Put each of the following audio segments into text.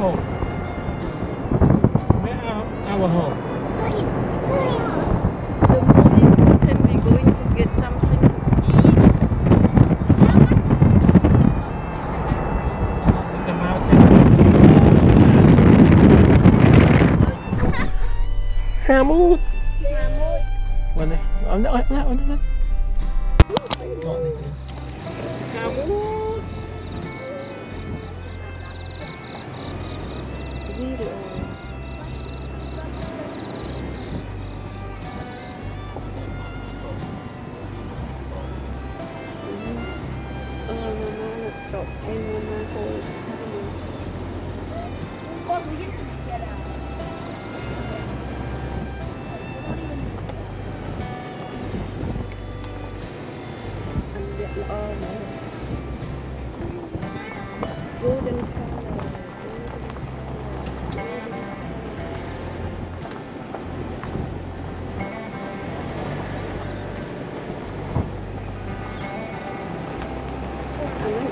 home. Where are our home? Going, going can be going to get something to eat. One, ơi golden color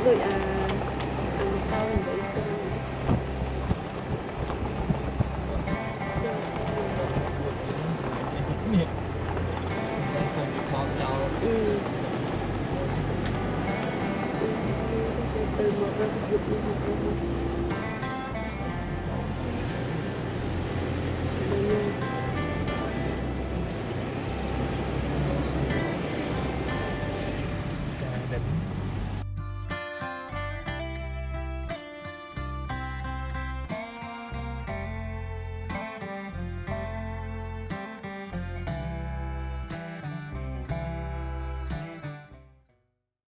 gửi à, à tao gửi cho Yeah. Продолжение следует...